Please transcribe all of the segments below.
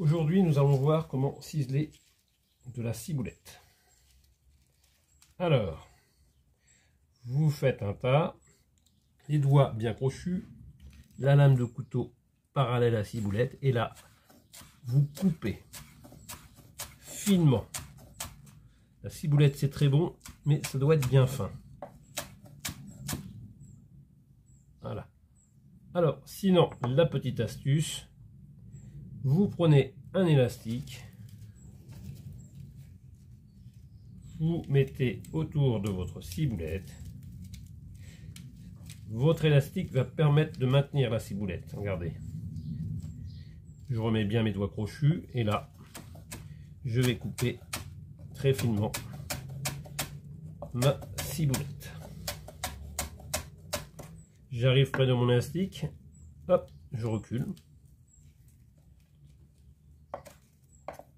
Aujourd'hui, nous allons voir comment ciseler de la ciboulette. Alors, vous faites un tas, les doigts bien crochus, la lame de couteau parallèle à la ciboulette, et là, vous coupez finement. La ciboulette, c'est très bon, mais ça doit être bien fin. Voilà. Alors, sinon, la petite astuce, vous prenez un élastique, vous mettez autour de votre ciboulette. Votre élastique va permettre de maintenir la ciboulette. Regardez. Je remets bien mes doigts crochus et là, je vais couper très finement ma ciboulette. J'arrive près de mon élastique. Hop, je recule.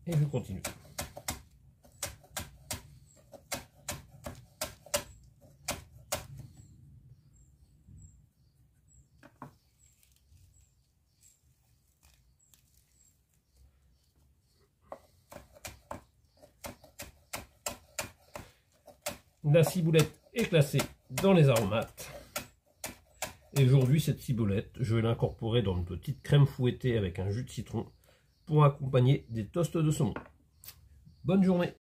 Et je continue. La ciboulette est classée dans les aromates. Et aujourd'hui, cette ciboulette, je vais l'incorporer dans une petite crème fouettée avec un jus de citron pour accompagner des toasts de saumon. Bonne journée